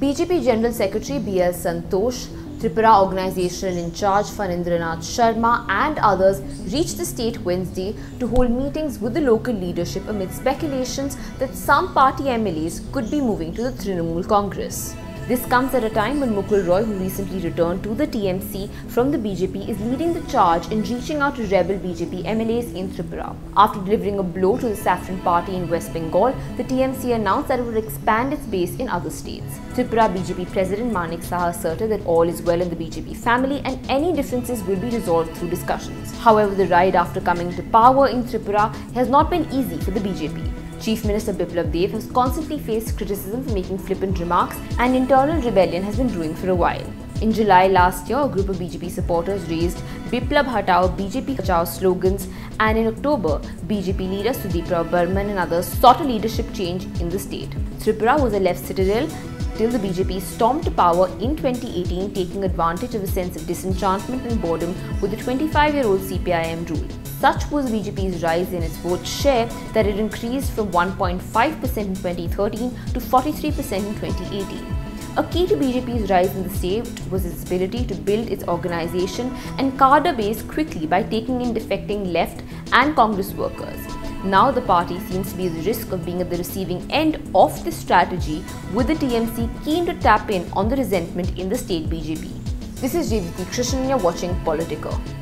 BJP General Secretary B.L. Santhosh, Tripura organization in charge Fanindranath Sharma and others reached the state Wednesday to hold meetings with the local leadership amid speculations that some party MLAs could be moving to the Trinamool Congress. This comes at a time when Mukul Roy, who recently returned to the TMC from the BJP, is leading the charge in reaching out to rebel BJP MLAs in Tripura. After delivering a blow to the Saffron Party in West Bengal, the TMC announced that it would expand its base in other states. Tripura BJP President Manik Saha asserted that all is well in the BJP family and any differences will be resolved through discussions. However, the ride after coming to power in Tripura has not been easy for the BJP. Chief Minister Biplab Deb has constantly faced criticism for making flippant remarks and internal rebellion has been brewing for a while. In July last year, a group of BJP supporters raised Biplab Hatao, BJP Bachao slogans and in October, BJP leader Roy Barman and others sought a leadership change in the state. Tripura was a left citadel till the BJP stormed to power in 2018 taking advantage of a sense of disenchantment and boredom with the 25-year-old CPIM rule. Such was BJP's rise in its vote share that it increased from 1.5% in 2013 to 43% in 2018. A key to BJP's rise in the state was its ability to build its organization and cadre base quickly by taking in defecting left and Congress workers. Now the party seems to be at the risk of being at the receiving end of this strategy with the TMC keen to tap in on the resentment in the state BJP. This is Revathi Krishnan, you're watching Politicker.